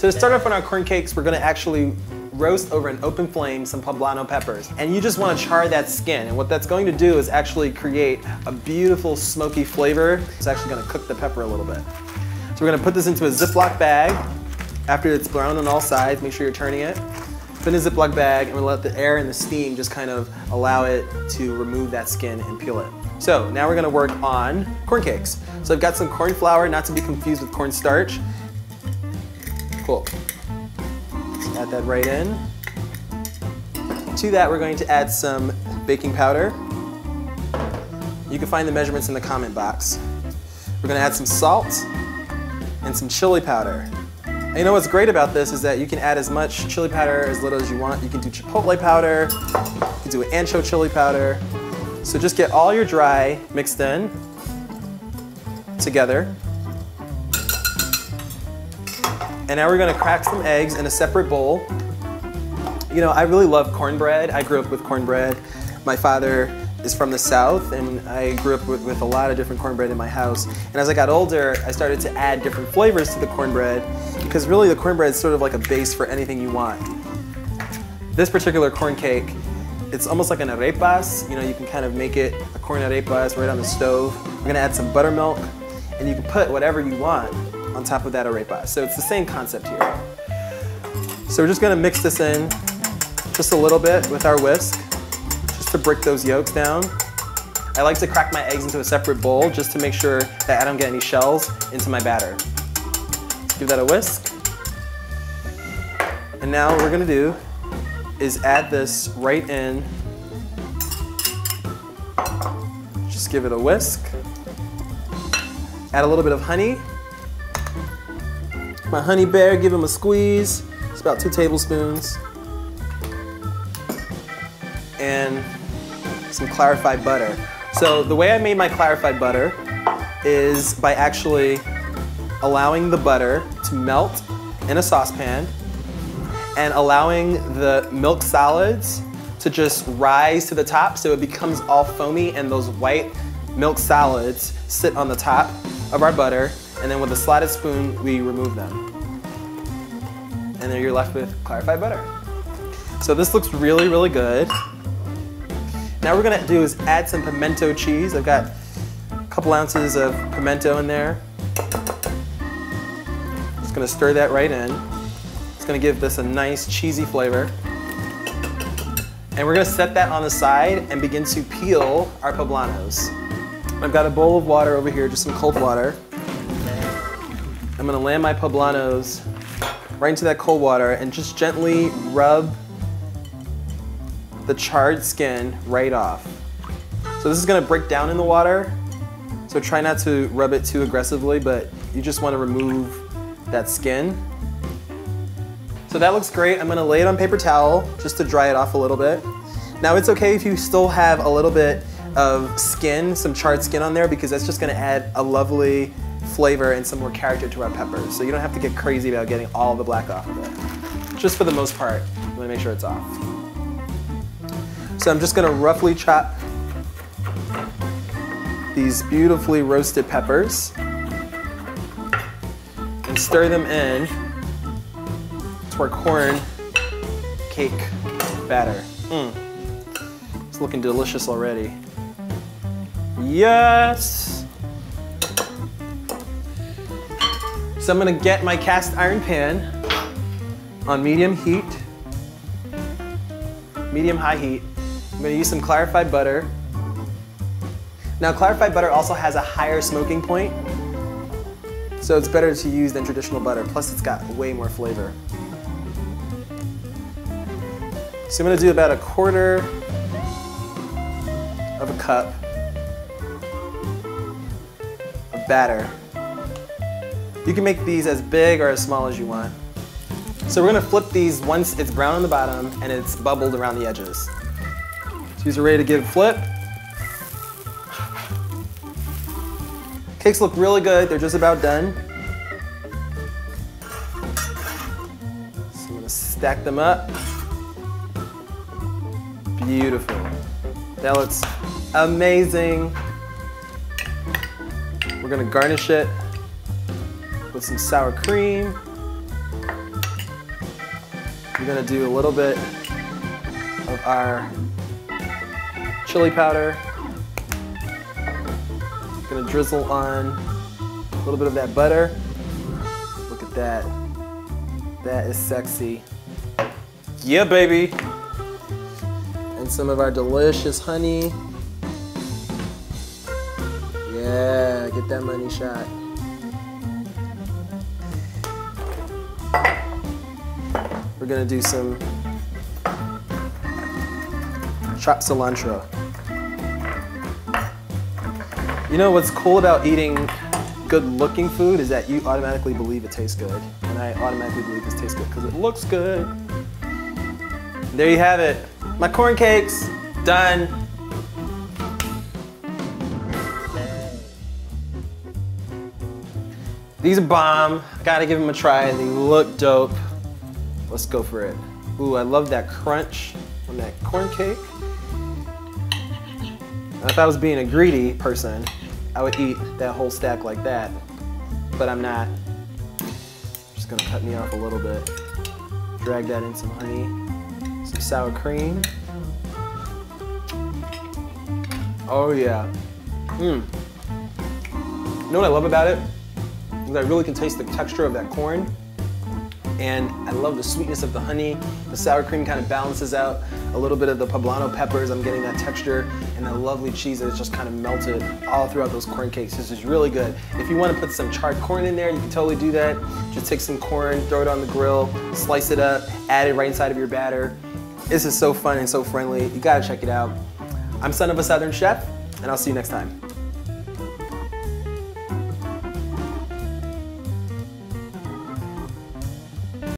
So to start off on our corn cakes, we're gonna actually roast over an open flame some poblano peppers. And you just wanna char that skin. And what that's going to do is actually create a beautiful smoky flavor. It's actually gonna cook the pepper a little bit. So we're gonna put this into a Ziploc bag. After it's brown on all sides, make sure you're turning it. Put in a Ziploc bag and we'll let the air and the steam just kind of allow it to remove that skin and peel it. So now we're gonna work on corn cakes. So I've got some corn flour, not to be confused with corn starch. Cool. Add that right in. To that, we're going to add some baking powder. You can find the measurements in the comment box. We're gonna add some salt and some chili powder. And you know what's great about this is that you can add as much chili powder as little as you want. You can do chipotle powder, you can do an ancho chili powder. So just get all your dry mixed in together. And now we're gonna crack some eggs in a separate bowl. You know, I really love cornbread. I grew up with cornbread. My father is from the South, and I grew up with, with, a lot of different cornbread in my house. And as I got older, I started to add different flavors to the cornbread, because really the cornbread is sort of like a base for anything you want. This particular corn cake, it's almost like an arepas. You know, you can kind of make it a corn arepas right on the stove. We're gonna add some buttermilk, and you can put whatever you want on top of that arepa. So it's the same concept here. So we're just gonna mix this in just a little bit with our whisk, just to break those yolks down. I like to crack my eggs into a separate bowl just to make sure that I don't get any shells into my batter. Give that a whisk. And now what we're gonna do is add this right in. Just give it a whisk. Add a little bit of honey. My honey bear, give him a squeeze. It's about two tablespoons. And some clarified butter. So the way I made my clarified butter is by actually allowing the butter to melt in a saucepan and allowing the milk solids to just rise to the top so it becomes all foamy and those white milk solids sit on the top of our butter and then with a slotted spoon we remove them. And then you're left with clarified butter. So this looks really, really good. Now we're gonna do is add some pimento cheese. I've got a couple ounces of pimento in there. Just gonna stir that right in. It's gonna give this a nice cheesy flavor. And we're gonna set that on the side and begin to peel our poblanos. I've got a bowl of water over here, just some cold water. I'm gonna land my poblanos right into that cold water and just gently rub the charred skin right off. So this is gonna break down in the water, so try not to rub it too aggressively, but you just wanna remove that skin. So that looks great. I'm gonna lay it on paper towel just to dry it off a little bit. Now it's okay if you still have a little bit of skin, some charred skin on there, because that's just gonna add a lovely flavor and some more character to our peppers. So you don't have to get crazy about getting all the black off of it. Just for the most part, I'm gonna make sure it's off. So I'm just gonna roughly chop these beautifully roasted peppers and stir them in to our corn cake batter. Mm. It's looking delicious already. Yes! So I'm gonna get my cast iron pan on medium heat, medium high heat. I'm gonna use some clarified butter. Now clarified butter also has a higher smoking point, so it's better to use than traditional butter, plus it's got way more flavor. So I'm gonna do about a quarter of a cup batter. You can make these as big or as small as you want. So we're gonna flip these once it's brown on the bottom and it's bubbled around the edges. So these are ready to give a flip. Cakes look really good, they're just about done. So I'm gonna stack them up. Beautiful. That looks amazing. We're gonna garnish it with some sour cream. We're gonna do a little bit of our chili powder. Gonna drizzle on a little bit of that butter. Look at that. That is sexy. Yeah, baby. And some of our delicious honey. That money shot. We're gonna do some chopped cilantro. You know what's cool about eating good looking food is that you automatically believe it tastes good. And I automatically believe this tastes good because it looks good. There you have it. My corn cakes, done. These are bomb. Gotta give them a try. They look dope. Let's go for it. Ooh, I love that crunch on that corn cake. If I was being a greedy person, I would eat that whole stack like that, but I'm not. Just gonna cut me off a little bit. Drag that in some honey, some sour cream. Oh yeah. Mmm. You know what I love about it? I really can taste the texture of that corn and I love the sweetness of the honey. The sour cream kind of balances out a little bit of the poblano peppers. I'm getting that texture and that lovely cheese that is just kind of melted all throughout those corn cakes. This is really good. If you want to put some charred corn in there, you can totally do that. Just take some corn, throw it on the grill, slice it up, add it right inside of your batter. This is so fun and so friendly. You gotta check it out. I'm Son of a Southern Chef, and I'll see you next time.